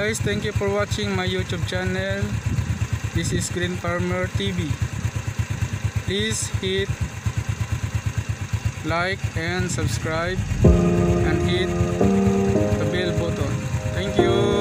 guys, thank you for watching my YouTube channel. This is Green Farmer TV. Please hit like and subscribe and hit the bell button. Thank you.